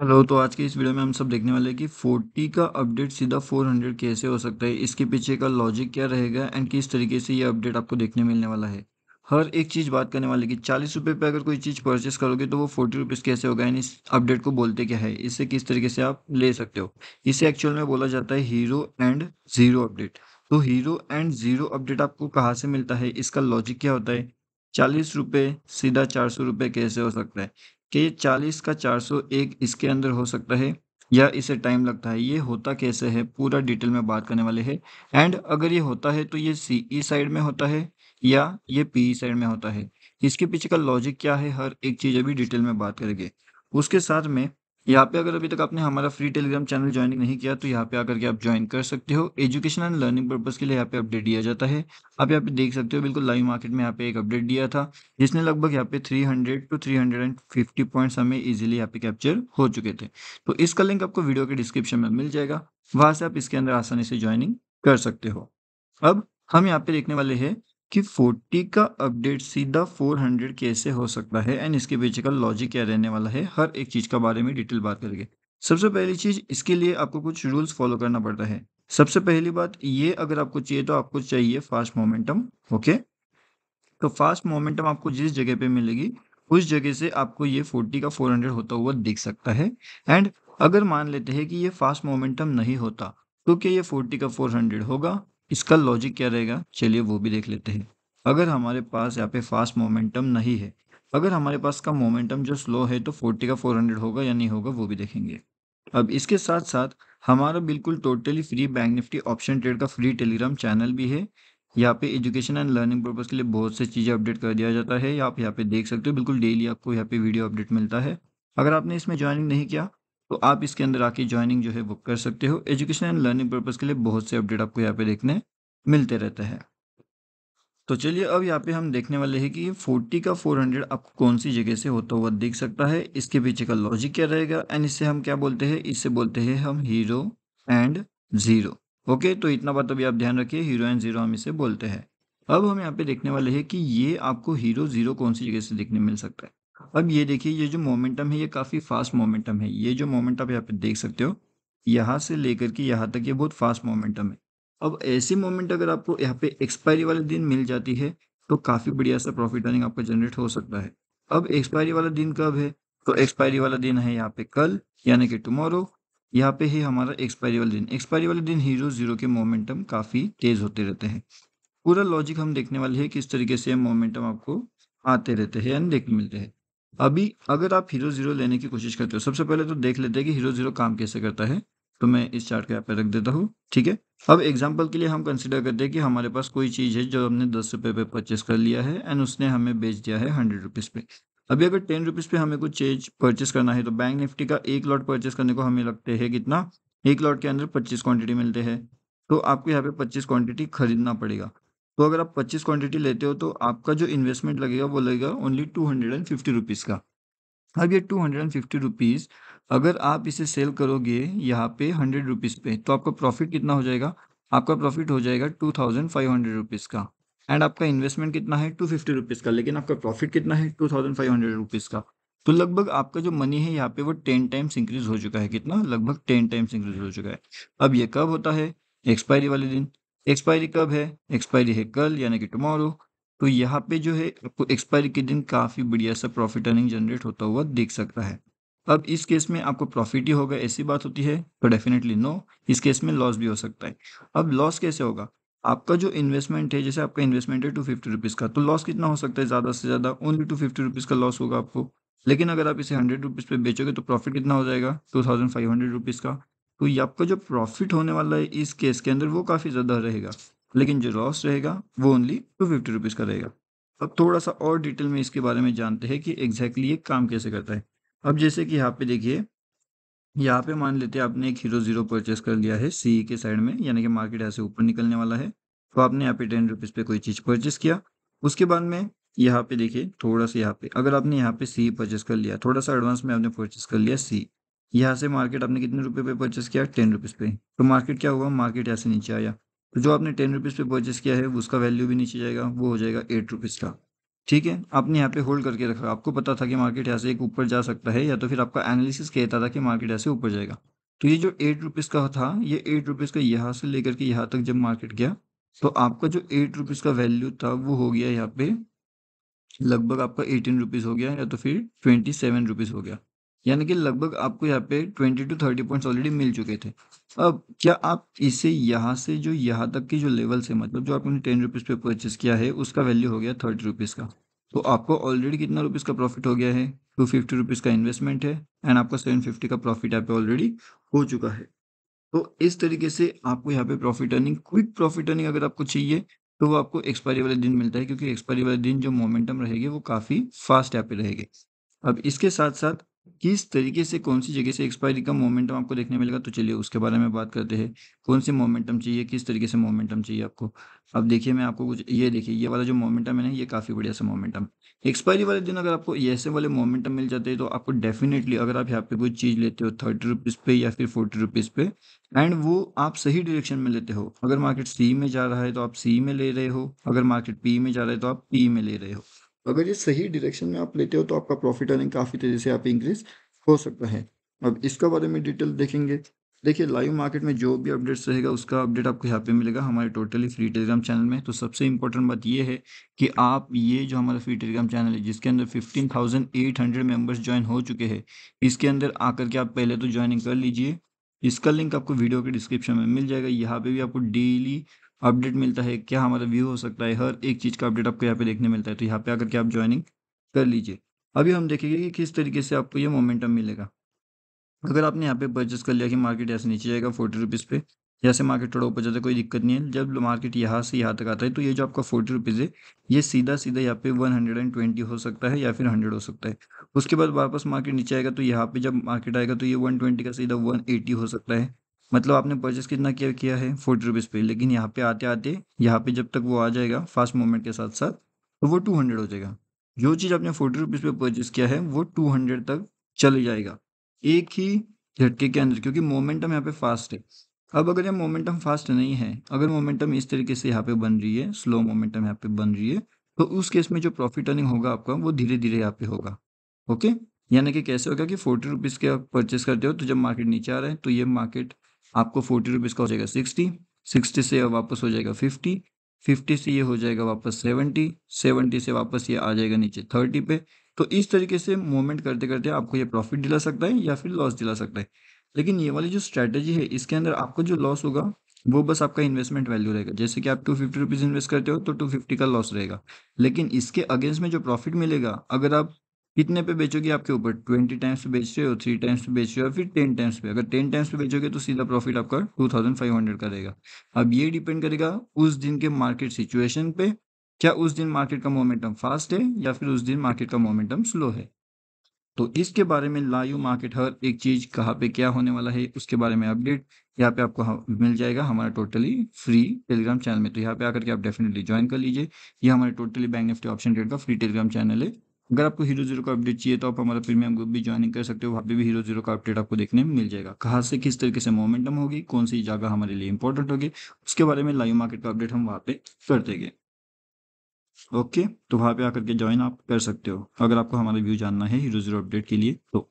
Hello तो आज के इस वीडियो में हम सब देखने वाले हैं कि 40 का अपडेट सीधा 400 कैसे हो सकता है। इसके पीछे का लॉजिक क्या रहेगा एंड किस तरीके से ये अपडेट आपको देखने मिलने वाला है। हर एक चीज़ बात करने वाले कि चालीस रुपये पर अगर कोई चीज़ परचेस करोगे तो वो फोर्टी रुपीज़ कैसे होगा यानी इस अपडेट को बोलते क्या है। इससे किस तरीके से आप ले सकते हो। इसे एक्चुअल में बोला जाता है हीरो एंड ज़ीरो अपडेट तो हीरो एंड ज़ीरो अपडेट आपको कहाँ से मिलता है? इसका लॉजिक क्या होता है? चालीस रुपये सीधा चार सौ रुपये कैसे हो सकता है? कि चालीस का चार सौ एक इसके अंदर हो सकता है, या इसे टाइम लगता है। ये होता कैसे है? पूरा डिटेल में बात करने वाले हैं। एंड अगर ये होता है तो ये सी ई साइड में होता है, या ये पी ई साइड में होता है। इसके पीछे का लॉजिक क्या है? हर एक चीज़ अभी डिटेल में बात करेंगे। उसके साथ में यहाँ पे अगर अभी तक आपने हमारा फ्री टेलीग्राम चैनल ज्वाइन नहीं किया तो यहाँ पे आकर के आप ज्वाइन कर सकते हो। एजुकेशन एंड लर्निंग पर्पज़ के लिए यहाँ पे अपडेट दिया जाता है। आप यहाँ पे देख सकते हो, बिल्कुल लाइव मार्केट में यहाँ पे एक अपडेट दिया था, जिसने लगभग यहाँ पे 300 टू 350 पॉइंट्स हमें इजीली यहाँ पे कैप्चर हो चुके थे। तो इसका लिंक आपको वीडियो के डिस्क्रिप्शन में मिल जाएगा। वहाँ से आप इसके अंदर आसानी से ज्वाइनिंग कर सकते हो। अब हम यहाँ पे देखने वाले हैं कि 40 का अपडेट सीधा 400 कैसे हो सकता है एंड इसके पीछे का लॉजिक क्या रहने वाला है, हर एक चीज़ का बारे में डिटेल बात करेंगे। सबसे पहली चीज़, इसके लिए आपको कुछ रूल्स फॉलो करना पड़ता है। सबसे पहली बात, ये अगर आपको चाहिए तो आपको चाहिए फास्ट मोमेंटम ओके तो फास्ट मोमेंटम आपको जिस जगह पे मिलेगी, उस जगह से आपको ये 40 का 400 होता हुआ दिख सकता है। एंड अगर मान लेते हैं कि ये फास्ट मोमेंटम नहीं होता तो क्या ये 40 का 400 होगा? इसका लॉजिक क्या रहेगा? चलिए वो भी देख लेते हैं। अगर हमारे पास यहाँ पे फास्ट मोमेंटम नहीं है, अगर हमारे पास का मोमेंटम जो स्लो है तो 40 का 400 होगा या नहीं होगा, वो भी देखेंगे। अब इसके साथ साथ हमारा बिल्कुल totally free bank Nifty option trade का फ्री टेलीग्राम चैनल भी है। यहाँ पे एजुकेशन एंड लर्निंग पर्पज़ के लिए बहुत से चीज़ें अपडेट कर दिया जाता है। आप यहाँ पे देख सकते हो, बिल्कुल डेली आपको यहाँ पे वीडियो अपडेट मिलता है। अगर आपने इसमें ज्वाइनिंग नहीं किया तो आप इसके अंदर आके ज्वाइनिंग जो है वो कर सकते हो। एजुकेशन एंड लर्निंग पर्पज़ के लिए बहुत से अपडेट आपको यहाँ पे देखने मिलते रहते हैं। तो चलिए अब यहाँ पे हम देखने वाले हैं कि फोर्टी का फोर हंड्रेड आपको कौन सी जगह से होता हुआ दिख सकता है। इसके पीछे का लॉजिक क्या रहेगा? एंड इससे हम क्या बोलते हैं? इससे बोलते हैं हम हीरो एंड ज़ीरो ओके तो इतना बात अभी आप ध्यान रखिए। हीरो एंड ज़ीरो हम इसे बोलते हैं। अब हम यहाँ पे देखने वाले हैं कि ये आपको हीरो ज़ीरो कौन सी जगह से देखने मिल सकता है। अब ये देखिए, ये जो मोमेंटम है, ये काफ़ी फास्ट मोमेंटम है। ये जो मोमेंट आप यहाँ पे देख सकते हो, यहाँ से लेकर के यहाँ तक ये बहुत फास्ट मोमेंटम है। अब ऐसी मोमेंट अगर आपको यहाँ पे एक्सपायरी वाले दिन मिल जाती है तो काफ़ी बढ़िया सा प्रॉफिट अर्निंग आपका जनरेट हो सकता है। अब एक्सपायरी वाला दिन कब है? तो एक्सपायरी वाला दिन है यहाँ पे कल, यानी कि टुमारो यहाँ पे है हमारा एक्सपायरी वाला दिन। एक्सपायरी वाले दिन हीरो ज़ीरो के मोमेंटम काफ़ी तेज़ होते रहते हैं। पूरा लॉजिक हम देखने वाले हैं किस तरीके से मोमेंटम आपको आते रहते हैं, यानी देखने मिलते हैं। अभी अगर आप हीरो ज़ीरो लेने की कोशिश करते हो, सबसे पहले तो देख लेते हैं कि हीरो ज़ीरो काम कैसे करता है। तो मैं इस चार्ट को यहाँ पे रख देता हूँ, ठीक है? अब एग्ज़ाम्पल के लिए हम कंसिडर करते हैं कि हमारे पास कोई चीज़ है जो हमने दस रुपये पे परचेस कर लिया है एंड उसने हमें बेच दिया है हंड्रेड रुपीज़ पे। अभी अगर टेन रुपीज़ पे हमें कुछ चीज़ परचेस करना है तो बैंक निफ्टी का एक लॉट परचेस करने को हमें लगते हैं कितना? एक लॉट के अंदर पच्चीस क्वान्टिटी मिलते हैं। तो आपको यहाँ पे पच्चीस क्वान्टिटी खरीदना पड़ेगा। तो अगर आप पच्चीस क्वान्टिटी लेते हो तो आपका जो इन्वेस्टमेंट लगेगा, वो लगेगा only two hundred and fifty rupees का। अब ये two hundred and fifty rupees अगर आप इसे सेल करोगे यहाँ पे हंड्रेड रुपीज़ पे तो आपका प्रॉफिट कितना हो जाएगा? आपका प्रॉफिट हो जाएगा two thousand five hundred rupees का। एंड आपका इन्वेस्टमेंट कितना है? टू फिफ्टी रुपीज़ का। लेकिन आपका प्रॉफिट कितना है? Two thousand five hundred rupees का। तो लगभग आपका जो मनी है यहाँ पे वो टेन टाइम्स इंक्रीज हो चुका है। कितना? लगभग टेन टाइम्स इंक्रीज हो चुका है। अब ये कब होता है? एक्सपायरी वाले दिन। एक्सपायरी कब है? एक्सपायरी है कल, यानी कि टुमारो। तो यहाँ पे जो है, आपको एक्सपायरी के दिन काफ़ी बढ़िया सा प्रॉफिट अर्निंग जनरेट होता हुआ दिख सकता है। अब इस केस में आपको प्रॉफिट ही होगा, ऐसी बात होती है तो डेफिनेटली नो इस केस में लॉस भी हो सकता है। अब लॉस कैसे होगा? आपका जो इन्वेस्टमेंट है, जैसे आपका इन्वेस्टमेंट है टू फिफ्टी रुपीज़ का तो लॉस कितना हो सकता है? ज़्यादा से ज़्यादा ओनली टू फिफ्टी रुपीज़ का लॉस होगा आपको। लेकिन अगर आप इसे हंड्रेड रुपीज़ पे बेचोगे तो प्रॉफिट कितना हो जाएगा? Two thousand five hundred rupees का। तो ये आपका जो प्रॉफिट होने वाला है इस केस के अंदर वो काफ़ी ज़्यादा रहेगा। लेकिन जो लॉस रहेगा, वो ओनली टू फिफ्टी रुपीज़ का रहेगा। अब थोड़ा सा और डिटेल में इसके बारे में जानते हैं कि एग्जैक्टली ये काम कैसे करता है। अब जैसे कि यहाँ पे देखिए, यहाँ पे मान लेते हैं आपने एक हीरो ज़ीरो परचेस कर लिया है सी के साइड में, यानी कि मार्केट यहाँ से ऊपर निकलने वाला है। तो आपने यहाँ पे टेन रुपीज़ पे कोई चीज़ परचेस किया। उसके बाद में यहाँ पे देखिए थोड़ा सा यहाँ पे, अगर आपने यहाँ पे सी परचेस कर लिया थोड़ा सा एडवांस में आपने परचेस कर लिया सी यहाँ से मार्केट आपने कितने रुपए पे परचेस किया? टेन रुपीज़ पे। तो मार्केट क्या हुआ? मार्केट यहाँ से नीचे आया। तो जो आपने टेन रुपीज़ पे परचेस किया है, उसका वैल्यू भी नीचे जाएगा, वो हो जाएगा एट रुपीज़ का। ठीक है? आपने यहाँ पे होल्ड करके रखा। आपको पता था कि मार्केट यहाँ से एक ऊपर जा सकता है, या तो फिर आपका एनालिसिस कहता था कि मार्केट यहाँ से ऊपर जाएगा। तो ये जो एट रुपीज़ का था, ये एट रुपीज़ का यहाँ से लेकर के यहाँ तक जब मार्केट गया तो आपका जो एट रुपीज़ का वैल्यू था, वो हो गया यहाँ पे, लगभग आपका एटीन रुपीज़ हो गया, या तो फिर ट्वेंटी सेवन रुपीज़ हो गया। यानी कि लगभग आपको यहाँ पे twenty to thirty points already मिल चुके थे। अब क्या आप इसे यहाँ से जो यहाँ तक की जो लेवल से मतलब जो आपने टेन रुपीज़ पे परचेस किया है, उसका वैल्यू हो गया थर्टी रुपीज़ का। तो आपको ऑलरेडी कितना रुपीज़ का प्रॉफिट हो गया है? टू फिफ्टी रुपीज़ का इन्वेस्टमेंट है एंड आपका सेवन फिफ्टी का प्रॉफिट यहाँ पे ऑलरेडी हो चुका है। तो इस तरीके से आपको यहाँ पे profit earning quick profit earning अगर आपको चाहिए तो वो आपको एक्सपायरी वाले दिन मिलता है क्योंकि एक्सपायरी वाले दिन जो मोमेंटम रहेगी वो काफ़ी फास्ट यहाँ पे रहेगी। अब इसके साथ साथ किस तरीके से, कौन सी जगह से एक्सपायरी का मोमेंटम आपको देखने मिलेगा? तो चलिए उसके बारे में बात करते हैं। कौन सी मोमेंटम चाहिए? किस तरीके से मोमेंटम चाहिए आपको? अब देखिए, मैं आपको कुछ, ये देखिए, ये वाला जो मोमेंटम है ना, ये काफ़ी बढ़िया सा मोमेंटम एक्सपायरी वाले दिन अगर आपको ऐसे वाले मोमेंटम मिल जाते हैं तो आपको डेफिनेटली अगर आप यहाँ पे कोई चीज़ लेते हो थर्टी रुपीज़ पे या फिर फोर्टी रुपीज़ पे एंड वो आप सही डायरेक्शन में लेते हो। अगर मार्केट सी में जा रहा है तो आप सी में ले रहे हो। अगर मार्केट पी में जा रहा है तो आप पी में ले रहे हो। अगर ये सही डायरेक्शन में आप लेते हो तो आपका प्रॉफिट अर्निंग काफ़ी तेज़ी से आप इंक्रीज हो सकता है। अब इसका बारे में डिटेल देखेंगे। देखिए लाइव मार्केट में जो भी अपडेट्स रहेगा, उसका अपडेट आपको यहाँ पे मिलेगा हमारे टोटली फ्री टेलीग्राम चैनल में। तो सबसे इंपॉर्टेंट बात ये है कि आप ये जो हमारा फ्री टेलीग्राम चैनल है, जिसके अंदर fifteen thousand eight hundred members join हो चुके हैं, इसके अंदर आकर के आप पहले तो ज्वाइनिंग कर लीजिए। इसका लिंक आपको वीडियो के डिस्क्रिप्शन में मिल जाएगा। यहाँ पे भी आपको डेली अपडेट मिलता है क्या हमारा व्यू हो सकता है, हर एक चीज़ का अपडेट आपको यहाँ पे देखने मिलता है। तो यहाँ पे आकर के आप ज्वाइनिंग कर लीजिए। अभी हम देखेंगे कि किस तरीके से आपको ये मोमेंटम मिलेगा। अगर आपने यहाँ पे परचेस कर लिया कि मार्केट ऐसे नीचे जाएगा फोर्टी रुपीज़ पे जैसे मार्केट थोड़ा ऊपर जाता है, कोई दिक्कत नहीं है। जब मार्केट यहाँ से यहाँ तक आता है तो ये जो आपका फोर्टी रुपीज़ है, ये सीधा सीधा यहाँ पे वन हंड्रेड एंड ट्वेंटी हो सकता है या फिर हंड्रेड हो सकता है। उसके बाद वापस मार्केट नीचे आएगा तो यहाँ पे जब मार्केट आएगा तो ये वन ट्वेंटी का सीधा वन एटी हो सकता है। मतलब आपने परचेस कितना किया किया है? फोर्टी रुपीज़ पे। लेकिन यहाँ पे आते आते यहाँ पे जब तक वो आ जाएगा फास्ट मूवमेंट के साथ साथ तो वो टू हंड्रेड हो जाएगा। जो चीज़ आपने फोर्टी रुपीज़ पे परचेस किया है, वो टू हंड्रेड तक चले जाएगा। एक ही झटके के अंदर, क्योंकि मोमेंटम यहाँ पे फास्ट है। अब अगर ये मोमेंटम फास्ट नहीं है, अगर मोमेंटम इस तरीके से यहाँ पे बन रही है स्लो मोमेंटम यहाँ पे बन रही है तो उस केस में जो प्रॉफिट अर्निंग होगा आपका, वो धीरे धीरे यहाँ पे होगा ओके यानी कि कैसे होगा कि फोर्टी रुपीज़ के आप परचेस करते हो तो जब मार्केट नीचे आ रहा है तो ये मार्केट आपको फोर्टी रुपीज़ का हो जाएगा सिक्सटी सिक्सटी से वापस हो जाएगा फिफ्टी फिफ्टी से ये हो जाएगा वापस सेवेंटी सेवेंटी से वापस ये आ जाएगा नीचे थर्टी पे। तो इस तरीके से मूवमेंट करते करते आपको ये प्रॉफिट दिला सकता है या फिर लॉस दिला सकता है। लेकिन ये वाली जो स्ट्रैटेजी है, इसके अंदर आपको जो लॉस होगा, वो बस आपका इन्वेस्टमेंट वैल्यू रहेगा। जैसे कि आप टू फिफ्टी रुपीज़ इन्वेस्ट करते हो तो टू फिफ्टी का लॉस रहेगा। लेकिन इसके अगेंस्ट में जो प्रॉफिट मिलेगा, अगर आप कितने पे बेचोगे आपके ऊपर? ट्वेंटी टाइम्स पे बेच रहे हो थ्री टाइम्स पे बेच रहे हो फिर टेन टाइम्स पे। अगर टेन टाइम्स पे बेचोगे तो सीधा प्रॉफिट आपका टू थाउज़ेंड फाइव हंड्रेड का रहेगा। अब ये डिपेंड करेगा उस दिन के मार्केट सिचुएशन पे, क्या उस दिन मार्केट का मोमेंटम फास्ट है, या फिर उस दिन मार्केट का मोमेंटम स्लो है। तो इसके बारे में लाइव मार्केट हर एक चीज़ कहाँ पे क्या होने वाला है, उसके बारे में अपडेट यहाँ पे आपको मिल जाएगा हमारा टोटली फ्री टेलीग्राम चैनल में। तो यहाँ पे आकर के आप डेफिनेटली ज्वाइन कर लीजिए। ये हमारे totally bank Nifty option trade का फ्री टेलीग्राम चैनल है। अगर आपको हीरो ज़ीरो का अपडेट चाहिए तो आप हमारा प्रीमियम ग्रुप भी ज्वाइनिंग कर सकते हो। वहाँ पे भी हीरो ज़ीरो का अपडेट आपको देखने में मिल जाएगा। कहाँ से किस तरीके से मोमेंटम होगी, कौन सी जगह हमारे लिए इंपॉर्टेंट होगी, उसके बारे में लाइव मार्केट का अपडेट हम वहाँ पे कर देंगे ओके तो वहाँ पे आकर के ज्वाइन आप कर सकते हो। अगर आपको हमारा व्यू जानना है हीरो ज़ीरो अपडेट के लिए तो।